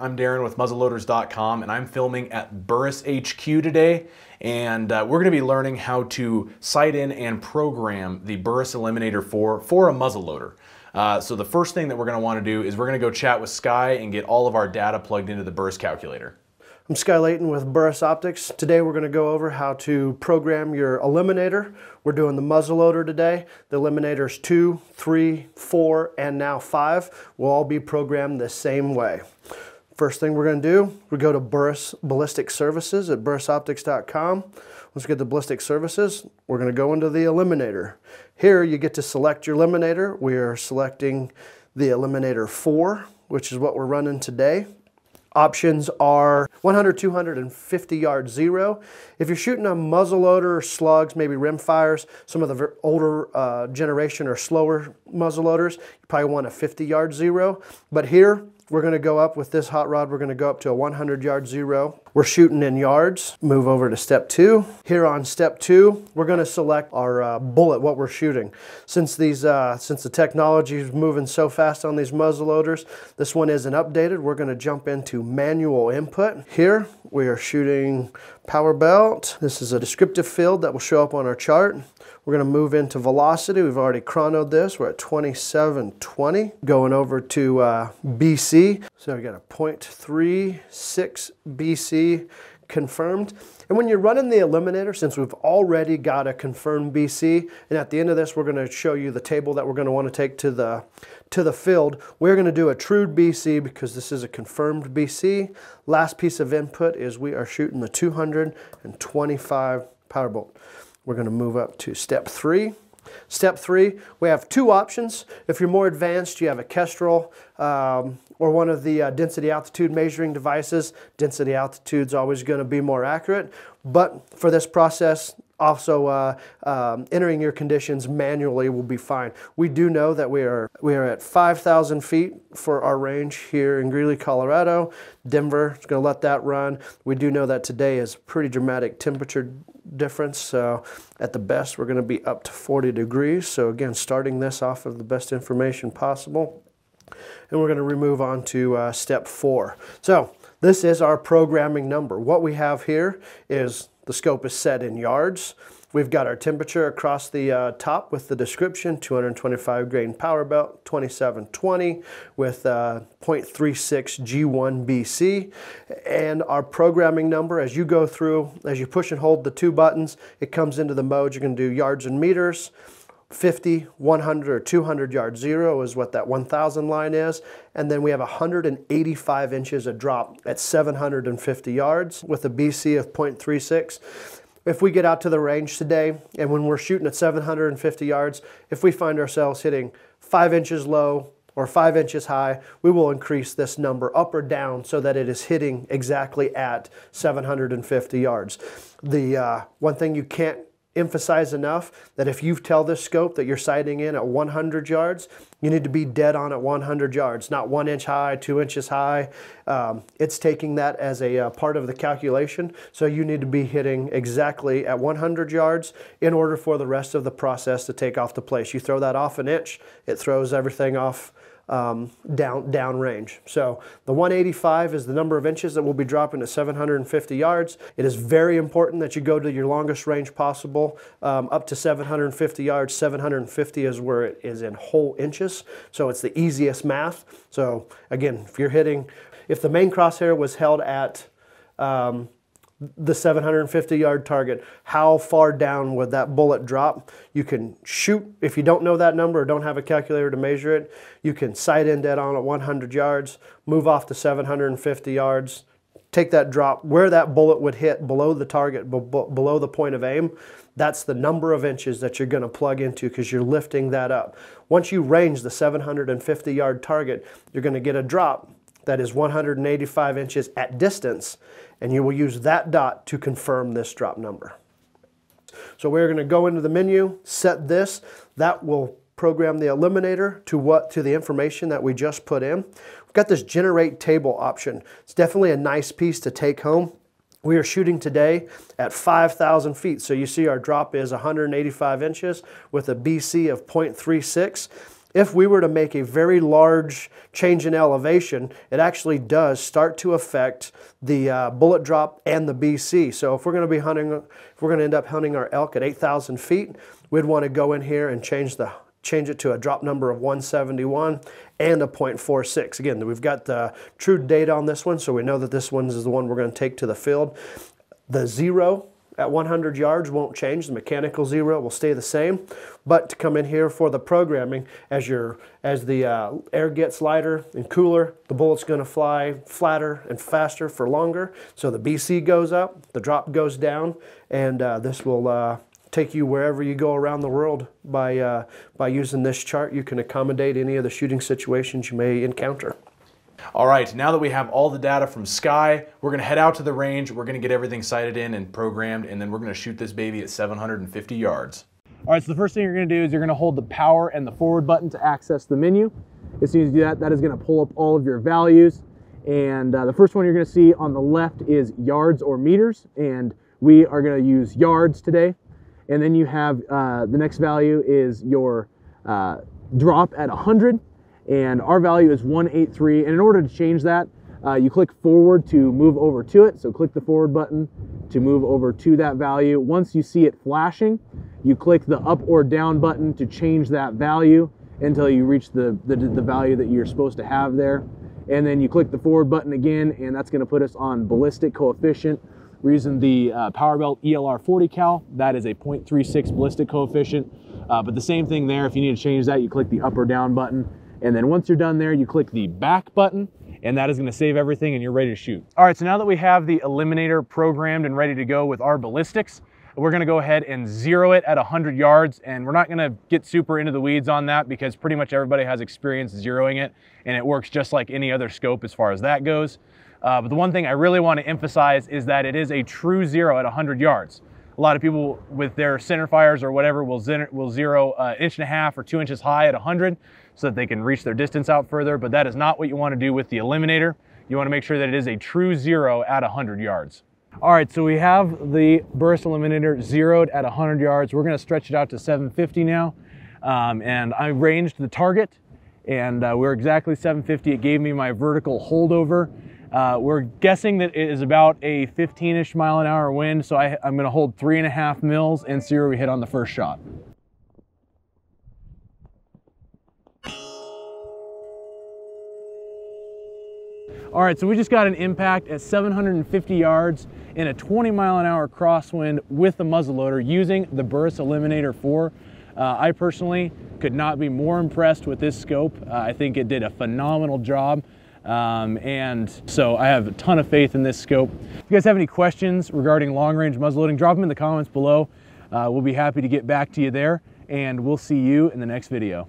I'm Darren with muzzleloaders.com and I'm filming at Burris HQ today and uh, we're going to be learning how to sight in and program the Burris Eliminator 4 for a muzzleloader. Uh, so the first thing that we're going to want to do is we're going to go chat with Sky and get all of our data plugged into the Burris calculator. I'm Sky Layton with Burris Optics. Today we're going to go over how to program your eliminator. We're doing the muzzleloader today. The eliminators 2, 3, 4, and now 5 will all be programmed the same way. First thing we're going to do, we go to Burris Ballistic Services at burrisoptics.com. We get the ballistic services, we're going to go into the eliminator. Here you get to select your eliminator. We are selecting the eliminator 4, which is what we're running today. Options are 100, 200, and 50 yard zero. If you're shooting a muzzleloader, slugs, maybe rimfires, some of the older uh, generation or slower muzzleloaders, you probably want a 50 yard zero. But here, we're going to go up with this hot rod, we're going to go up to a 100 yard zero. We're shooting in yards. Move over to step two. Here on step two, we're going to select our uh, bullet, what we're shooting. Since these, uh, since the technology is moving so fast on these muzzle loaders, this one isn't updated. We're going to jump into manual input. Here we are shooting Powerbelt. This is a descriptive field that will show up on our chart. We're going to move into velocity. We've already chronoed this. We're at 2720. Going over to uh, BC. So we got a 0.36 BC confirmed. And when you're running the eliminator, since we've already got a confirmed BC, and at the end of this, we're going to show you the table that we're going to want to take to the to the field. We're going to do a true BC because this is a confirmed BC. Last piece of input is we are shooting the 225 Powerbelt. We're going to move up to step three. Step three, we have two options. If you're more advanced, you have a Kestrel um, or one of the uh, density altitude measuring devices. Density altitude is always going to be more accurate, but for this process, also uh, um, entering your conditions manually will be fine. We do know that we are we are at 5,000 feet for our range here in Greeley, Colorado. Denver is going to let that run. We do know that today is a pretty dramatic temperature difference. So at the best, we're going to be up to 40 degrees. So again, starting this off of the best information possible. And we're going to remove on to uh, step four. So this is our programming number. What we have here is the scope is set in yards. We've got our temperature across the uh, top with the description, 225 grain Powerbelt, 2720 with uh, 0.36 G1 BC. And our programming number, as you go through, as you push and hold the two buttons, it comes into the mode. You're gonna do yards and meters. 50, 100, or 200 yard zero is what that 1000 line is. And then we have 185 inches of drop at 750 yards with a BC of 0.36. If we get out to the range today and when we're shooting at 750 yards, if we find ourselves hitting five inches low or five inches high, we will increase this number up or down so that it is hitting exactly at 750 yards. The uh, one thing you can't emphasize enough that if you tell this scope that you're sighting in at 100 yards, you need to be dead on at 100 yards, not one inch high, two inches high. Um, it's taking that as a uh, part of the calculation. So you need to be hitting exactly at 100 yards in order for the rest of the process to take off the place. You throw that off an inch, it throws everything off um, down downrange. So the 185 is the number of inches that we'll be dropping at 750 yards. It is very important that you go to your longest range possible, um, up to 750 yards. 750 is where it is in whole inches, so it's the easiest math. So again, if you're hitting, if the main crosshair was held at um, the 750 yard target, how far down would that bullet drop? You can shoot, if you don't know that number or don't have a calculator to measure it, you can sight in dead on at 100 yards, move off to 750 yards, take that drop, where that bullet would hit below the target, below the point of aim, that's the number of inches that you're going to plug into because you're lifting that up. Once you range the 750 yard target, you're going to get a drop that is 185 inches at distance, and you will use that dot to confirm this drop number. So we're going to go into the menu, set this. That will program the eliminator to what to the information that we just put in. We've got this generate table option. It's definitely a nice piece to take home. We are shooting today at 5,000 feet. So you see our drop is 185 inches with a BC of 0.36. if we were to make a very large change in elevation, it actually does start to affect the uh, bullet drop and the BC. So if we're going to be hunting, if we're going to end up hunting our elk at 8,000 feet, we'd want to go in here and change the change it to a drop number of 171 and a 0.46. Again, we've got the true data on this one, so we know that this one is the one we're going to take to the field. The zero at 100 yards won't change. The mechanical zero will stay the same. But to come in here for the programming, as your as the uh, air gets lighter and cooler, the bullet's going to fly flatter and faster for longer. So the BC goes up, the drop goes down, and uh, this will uh, take you wherever you go around the world by, uh, by using this chart. You can accommodate any of the shooting situations you may encounter. All right, now that we have all the data from Sky, we're gonna head out to the range, we're gonna get everything sighted in and programmed, and then we're gonna shoot this baby at 750 yards. All right, so the first thing you're gonna do is you're gonna hold the power and the forward button to access the menu. As soon as you do that, that is gonna pull up all of your values. And uh, the first one you're gonna see on the left is yards or meters, and we are gonna use yards today. And then you have uh, the next value is your uh, drop at 100 and our value is 183. And in order to change that, uh, you click forward to move over to it. So click the forward button to move over to that value. Once you see it flashing, you click the up or down button to change that value until you reach the, the, the value that you're supposed to have there. And then you click the forward button again, and that's gonna put us on ballistic coefficient. We're using the uh, Powerbelt ELR 40 cal. That is a 0.36 ballistic coefficient. Uh, but the same thing there, if you need to change that, you click the up or down button. And then once you're done there, you click the back button and that is gonna save everything and you're ready to shoot. All right, so now that we have the Eliminator programmed and ready to go with our ballistics, we're gonna go ahead and zero it at 100 yards and we're not gonna get super into the weeds on that because pretty much everybody has experience zeroing it and it works just like any other scope as far as that goes. Uh, but the one thing I really wanna emphasize is that it is a true zero at 100 yards. A lot of people with their center fires or whatever will, will zero an uh, inch and a half or two inches high at 100 so that they can reach their distance out further, but that is not what you wanna do with the Eliminator. You wanna make sure that it is a true zero at 100 yards. All right, so we have the Burris Eliminator zeroed at 100 yards. We're gonna stretch it out to 750 now. Um, and I ranged the target and uh, we're exactly 750. It gave me my vertical holdover. Uh, we're guessing that it is about a 15-ish mile an hour wind, so I, I'm gonna hold three and a half mils and see where we hit on the first shot. All right, so we just got an impact at 750 yards in a 20 mile an hour crosswind with the muzzleloader using the Burris Eliminator 4. Uh, I personally could not be more impressed with this scope. Uh, I think it did a phenomenal job. Um, and so I have a ton of faith in this scope. If you guys have any questions regarding long range muzzleloading, drop them in the comments below. Uh, we'll be happy to get back to you there and we'll see you in the next video.